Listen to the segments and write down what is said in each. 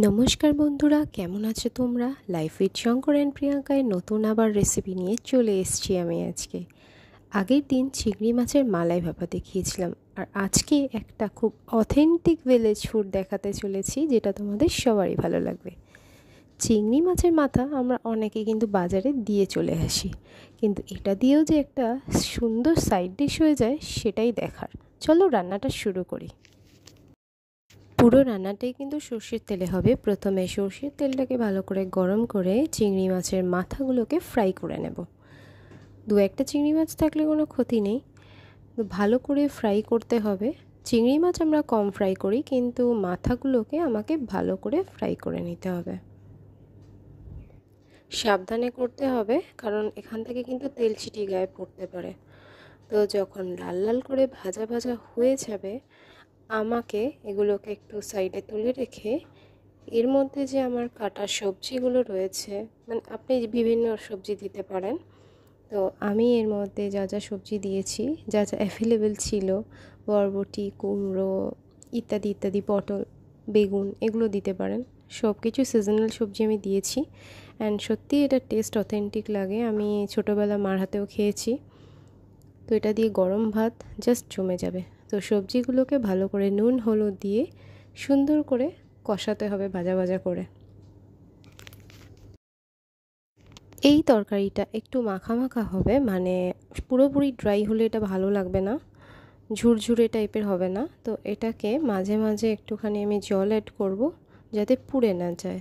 নমস্কার বন্ধুরা, কেমন আছো তোমরা? লাইফ উইথ শঙ্কর অ্যান্ড প্রিয়াঙ্কায় নতুন আবার রেসিপি নিয়ে চলে এসেছি আমি আজকে। আগের দিন চিংড়ি মাছের মালাই ভাপা দেখিয়েছিলাম, আর আজকে একটা খুব অথেন্টিক ভিলেজ ফুড দেখাতে চলেছি, যেটা তোমাদের সবারই ভালো লাগবে। চিংড়ি মাছের মাথা আমরা অনেকে কিন্তু বাজারে দিয়ে চলে আসি, কিন্তু এটা দিয়েও যে একটা সুন্দর সাইড ডিশ হয়ে যায়, সেটাই দেখার। চলো রান্নাটা শুরু করি। পুরো রান্নাটাই কিন্তু সর্ষের তেলে হবে। প্রথমে সর্ষের তেলটাকে ভালো করে গরম করে চিংড়ি মাছের মাথাগুলোকে ফ্রাই করে নেব। দু একটা চিংড়ি মাছ থাকলে কোনো ক্ষতি নেই। ভালো করে ফ্রাই করতে হবে। চিংড়ি মাছ আমরা কম ফ্রাই করি, কিন্তু মাথাগুলোকে আমাকে ভালো করে ফ্রাই করে নিতে হবে। সাবধানে করতে হবে, কারণ এখান থেকে কিন্তু তেল ছিটিয়ে গায়ে পড়তে পারে। তো যখন লাল লাল করে ভাজা ভাজা হয়ে যাবে আমাকে এগুলোকে একটু সাইডে তুলে রেখে এর মধ্যে যে আমার কাটা সবজিগুলো রয়েছে মানে আপনি বিভিন্ন সবজি দিতে পারেন। তো আমি এর মধ্যে যা যা সবজি দিয়েছি, যা যা অ্যাভেলেবেল ছিল, বরবটি, কুমড়ো ইত্যাদি ইত্যাদি, পটল, বেগুন, এগুলো দিতে পারেন। সব কিছু সিজনাল সবজি আমি দিয়েছি। অ্যান্ড সত্যি এটা টেস্ট অথেন্টিক লাগে। আমি ছোটোবেলা মার হাতেও খেয়েছি। তো এটা দিয়ে গরম ভাত জাস্ট জমে যাবে। তো সবজিগুলোকে ভালো করে নুন, হলুদ দিয়ে সুন্দর করে কষাতে হবে ভাজা ভাজা করে। এই তরকারিটা একটু মাখা মাখা হবে মানে পুরোপুরি ড্রাই হলে এটা ভালো লাগবে না, ঝুরঝুরে টাইপের হবে না। তো এটাকে মাঝে মাঝে একটুখানি আমি জল অ্যাড করব যাতে পুড়ে না যায়।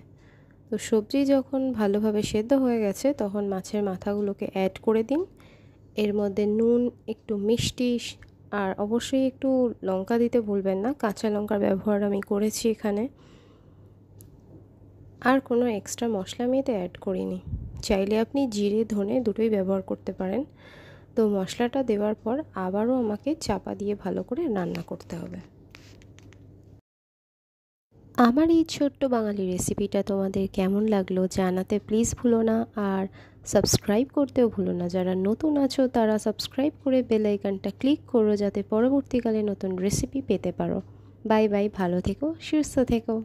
তো সবজি যখন ভালোভাবে সেদ্ধ হয়ে গেছে, তখন মাছের মাথাগুলোকে অ্যাড করে দিন। এর মধ্যে নুন, একটু মিষ্টি আর অবশ্যই একটু লঙ্কা দিতে ভুলবেন না, কাঁচা লঙ্কার ব্যবহার আমি করেছি এখানে। আর কোনো এক্সট্রা মশলা আমি এতে অ্যাড করিনি। চাইলে আপনি জিরে, ধনে দুটোই ব্যবহার করতে পারেন। তো মশলাটা দেওয়ার পর আবারও আমাকে চাপা দিয়ে ভালো করে রান্না করতে হবে। আমার এই ছোট্ট বাঙালি রেসিপিটা তোমাদের কেমন লাগল জানাতে প্লিজ ভুলো না। আর সাবস্ক্রাইব করতেও ভুলো না। যারা নতুন আছো, তারা সাবস্ক্রাইব করে বেল আইকনটা ক্লিক করো যাতে পরবর্তীকালে নতুন রেসিপি পেতে পারো। বাই বাই ভালো থেকো, সুস্থ থেকো।